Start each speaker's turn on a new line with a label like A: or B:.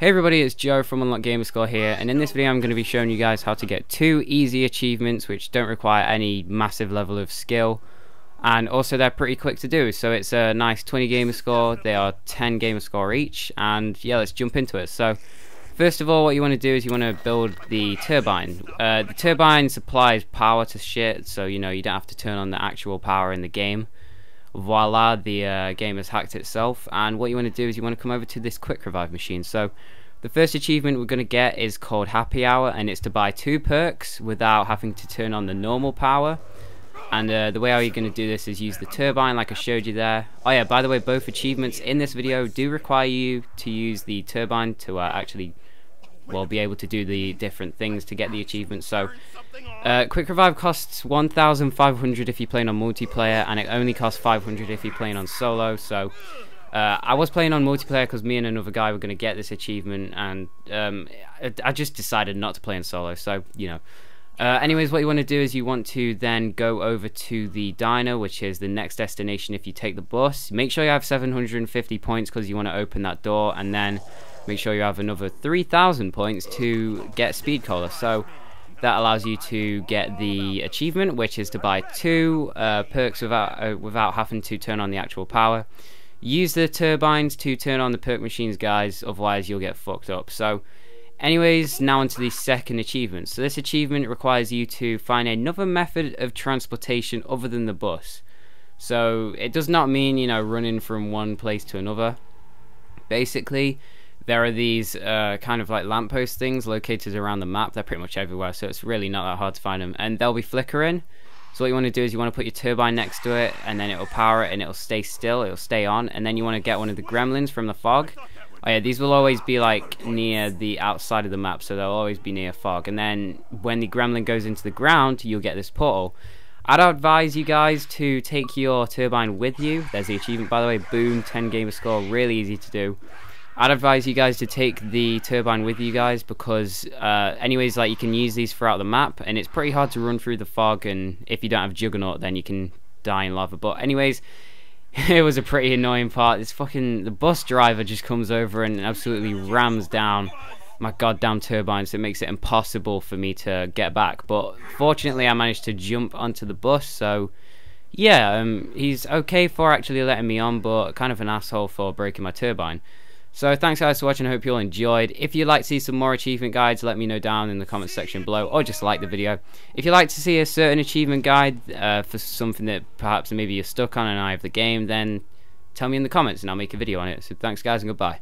A: Hey everybody, it's Joe from Unlocked Gamerscore here, and in this video I'm going to be showing you guys how to get two easy achievements which don't require any massive level of skill, and also they're pretty quick to do, so it's a nice 20 Gamerscore, they are 10 Gamerscore each, and yeah, let's jump into it. So, first of all, what you want to do is you want to build the turbine. Uh, the turbine supplies power to shit, so you know, you don't have to turn on the actual power in the game voila, the uh, game has hacked itself. And what you want to do is you want to come over to this quick revive machine. So the first achievement we're going to get is called Happy Hour, and it's to buy two perks without having to turn on the normal power. And uh, the way how you're going to do this is use the turbine like I showed you there. Oh yeah, by the way, both achievements in this video do require you to use the turbine to uh, actually well be able to do the different things to get the achievements. So uh, quick revive costs 1,500 if you're playing on multiplayer, and it only costs 500 if you're playing on solo. So uh, I was playing on multiplayer because me and another guy were going to get this achievement, and um, I just decided not to play in solo. So you know. Uh, anyways, what you want to do is you want to then go over to the diner, which is the next destination if you take the bus. Make sure you have 750 points because you want to open that door, and then make sure you have another 3,000 points to get Speed Cola. So that allows you to get the achievement, which is to buy two uh, perks without uh, without having to turn on the actual power. Use the turbines to turn on the perk machines, guys. Otherwise, you'll get fucked up. So, anyways, now onto the second achievement. So this achievement requires you to find another method of transportation other than the bus. So it does not mean you know running from one place to another. Basically, there are these uh, kind of like lamppost things located around the map. They're pretty much everywhere, so it's really not that hard to find them. And they'll be flickering. So what you want to do is you want to put your turbine next to it, and then it'll power it, and it'll stay still. It'll stay on, and then you want to get one of the gremlins from the fog. Oh yeah, these will always be like near the outside of the map, so they'll always be near fog. And then when the gremlin goes into the ground, you'll get this portal. I'd advise you guys to take your turbine with you. There's the achievement, by the way. Boom, 10 gamer score, really easy to do. I'd advise you guys to take the turbine with you guys because uh, anyways like you can use these throughout the map and it's pretty hard to run through the fog and if you don't have Juggernaut then you can die in lava. But anyways it was a pretty annoying part. This fucking the bus driver just comes over and absolutely rams down my goddamn turbine, so it makes it impossible for me to get back. But fortunately I managed to jump onto the bus so yeah um, he's okay for actually letting me on but kind of an asshole for breaking my turbine so thanks guys for watching, I hope you all enjoyed. If you'd like to see some more achievement guides, let me know down in the comments section below, or just like the video. If you'd like to see a certain achievement guide uh, for something that perhaps maybe you're stuck on and I have the game, then tell me in the comments and I'll make a video on it. So thanks guys and goodbye.